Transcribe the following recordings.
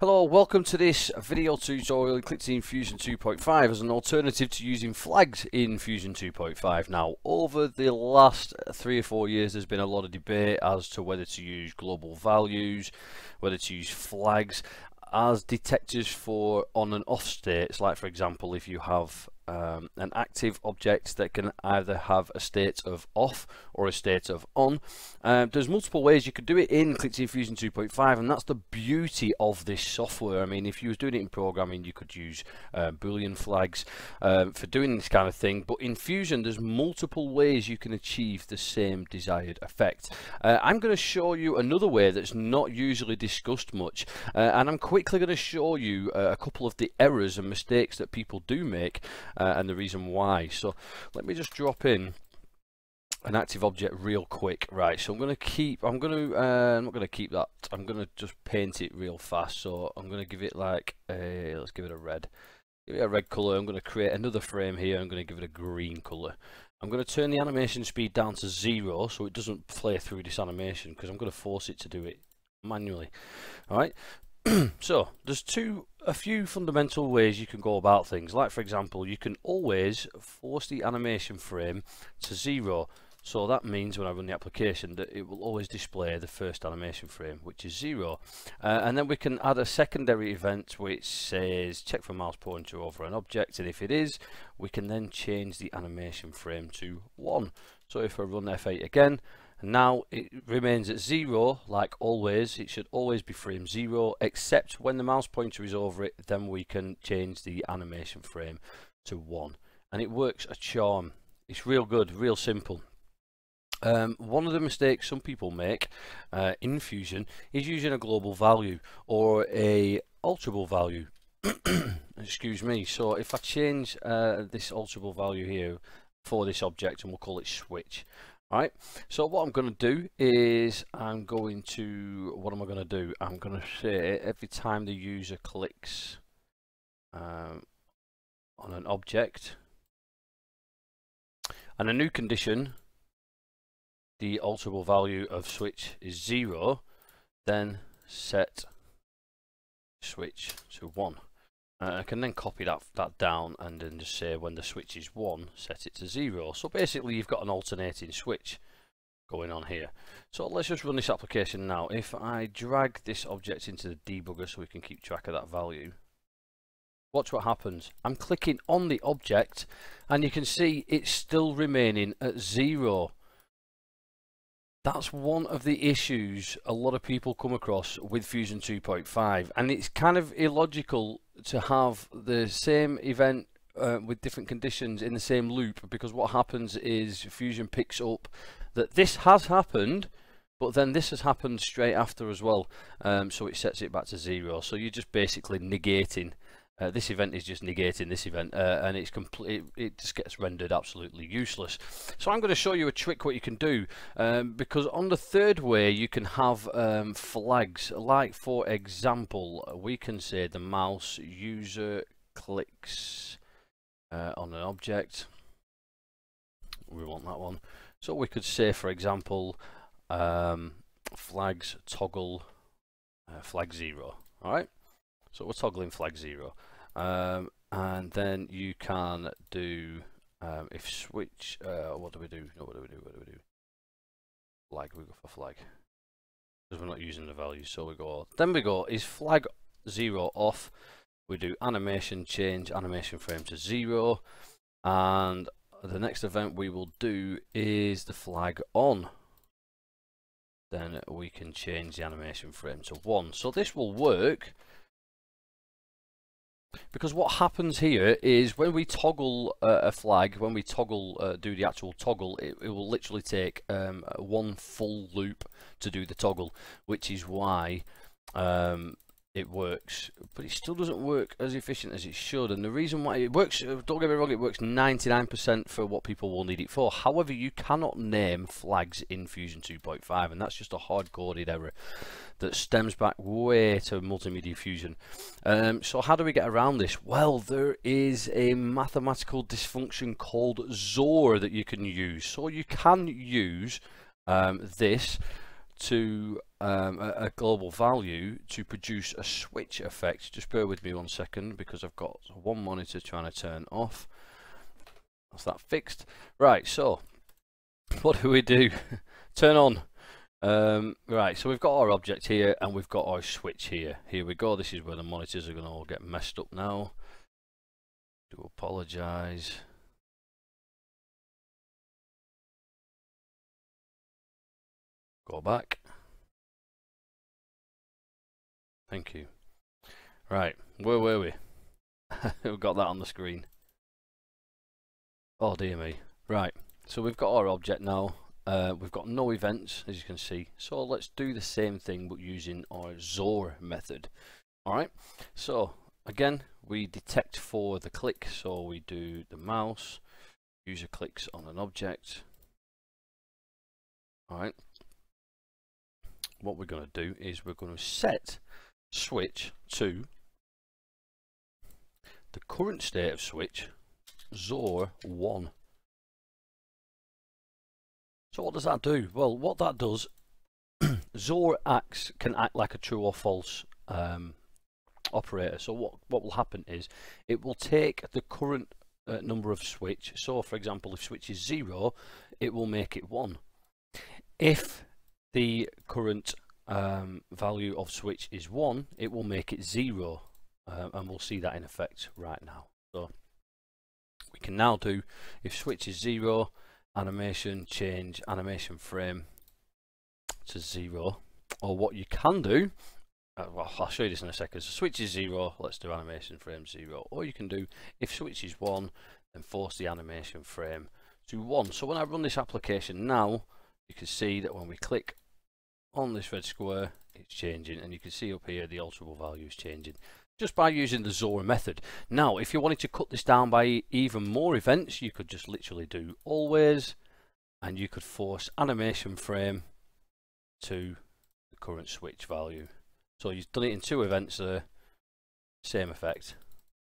Hello, welcome to this video tutorial in ClickTeam Fusion 2.5 as an alternative to using flags in Fusion 2.5. Now, over the last three or four years, there's been a lot of debate as to whether to use global values, whether to use flags as detectors for on and off states. Like, for example, if you have um, an active object that can either have a state of off or a state of on. Um, there's multiple ways you could do it in ClickTeam Fusion 2.5 and that's the beauty of this software. I mean if you was doing it in programming you could use uh, boolean flags um, for doing this kind of thing but in Fusion there's multiple ways you can achieve the same desired effect. Uh, I'm going to show you another way that's not usually discussed much uh, and I'm quickly going to show you uh, a couple of the errors and mistakes that people do make uh, and the reason why. So let me just drop in an active object real quick. Right so I'm going to keep I'm going to uh, I'm not going to keep that. I'm going to just paint it real fast. So I'm going to give it like a let's give it a red. Give it a red color I'm going to create another frame here. I'm going to give it a green color I'm going to turn the animation speed down to zero so it doesn't play through this animation because I'm going to force it to do it manually. Alright so there's two a few fundamental ways you can go about things. Like for example you can always force the animation frame to zero. So that means when I run the application that it will always display the first animation frame which is zero. Uh, and then we can add a secondary event which says check for mouse pointer over an object. And if it is we can then change the animation frame to one. So if I run F8 again now it remains at zero like always. It should always be frame zero except when the mouse pointer is over it then we can change the animation frame to one. And it works a charm. It's real good real simple. Um, one of the mistakes some people make uh, in Fusion is using a global value or a alterable value. Excuse me. So if I change uh, this alterable value here for this object and we'll call it switch Right, so what I'm going to do is I'm going to, what am I going to do? I'm going to say every time the user clicks um, on an object and a new condition, the alterable value of switch is zero, then set switch to one. Uh, I can then copy that, that down and then just say when the switch is 1, set it to 0. So basically you've got an alternating switch going on here. So let's just run this application now. If I drag this object into the debugger so we can keep track of that value, watch what happens. I'm clicking on the object and you can see it's still remaining at 0 that's one of the issues a lot of people come across with Fusion 2.5 and it's kind of illogical to have the same event uh, with different conditions in the same loop because what happens is Fusion picks up that this has happened but then this has happened straight after as well. Um, so it sets it back to zero. So you're just basically negating uh, this event is just negating this event uh, and it's complete it just gets rendered absolutely useless. So I'm going to show you a trick what you can do um, because on the third way you can have um, flags. Like for example we can say the mouse user clicks uh, on an object. We want that one. So we could say for example um, flags toggle uh, flag zero. All right so we're toggling flag zero. Um, and then you can do, um, if switch, uh, what do we do? No, what do we do? What do we do? Flag, we go for flag. Because we're not using the value, so we go, then we go, is flag zero off? We do animation change, animation frame to zero. And the next event we will do is the flag on then we can change the animation frame to one so this will work because what happens here is when we toggle uh, a flag, when we toggle, uh, do the actual toggle, it, it will literally take um, one full loop to do the toggle, which is why um, it works, but it still doesn't work as efficient as it should. And the reason why it works, uh, don't get me wrong, it works 99% for what people will need it for. However, you cannot name flags in Fusion 2.5, and that's just a hard-coded error that stems back way to Multimedia Fusion. Um, so how do we get around this? Well, there is a mathematical dysfunction called XOR that you can use. So you can use um, this to um, a, a, global value to produce a switch effect. Just bear with me one second because I've got one monitor trying to turn off. That's that fixed. Right, so what do we do? turn on. Um, right, so we've got our object here and we've got our switch here. Here we go. This is where the monitors are going to all get messed up now. Do apologise. Go back. Thank you. Right, where were we? we've got that on the screen. Oh dear me. Right, so we've got our object now. Uh, we've got no events, as you can see. So let's do the same thing, but using our XOR method. Alright, so again, we detect for the click. So we do the mouse, user clicks on an object. Alright, what we're going to do is we're going to set switch to the current state of switch XOR 1 so what does that do? Well what that does XOR acts can act like a true or false um, operator. So what what will happen is it will take the current uh, number of switch. So for example if switch is 0 it will make it 1 if the current um, value of switch is 1, it will make it 0. Uh, and we'll see that in effect right now. So we can now do, if switch is 0, animation, change animation frame to 0. Or what you can do, uh, well, I'll show you this in a second. So switch is 0, let's do animation frame 0. Or you can do, if switch is 1, then force the animation frame to 1. So when I run this application now, you can see that when we click on this red square it's changing and you can see up here the alterable value is changing just by using the XOR method. Now if you wanted to cut this down by even more events you could just literally do always and you could force animation frame to the current switch value. So you've done it in two events there, same effect.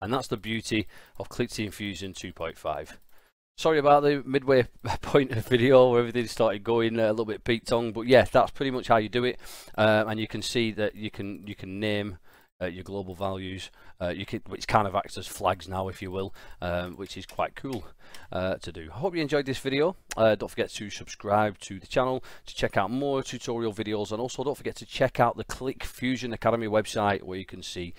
And that's the beauty of ClickTeam Fusion 2.5 sorry about the midway point of video where everything started going a little bit peaked on but yeah that's pretty much how you do it. Um, and you can see that you can you can name uh, your global values. Uh, you can which kind of acts as flags now if you will um, which is quite cool uh, to do. I hope you enjoyed this video. Uh, don't forget to subscribe to the channel to check out more tutorial videos and also don't forget to check out the Click Fusion Academy website where you can see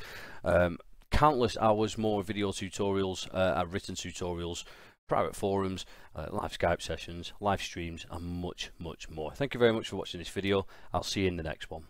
um, countless hours more video tutorials uh, and written tutorials private forums, uh, live Skype sessions, live streams and much, much more. Thank you very much for watching this video. I'll see you in the next one.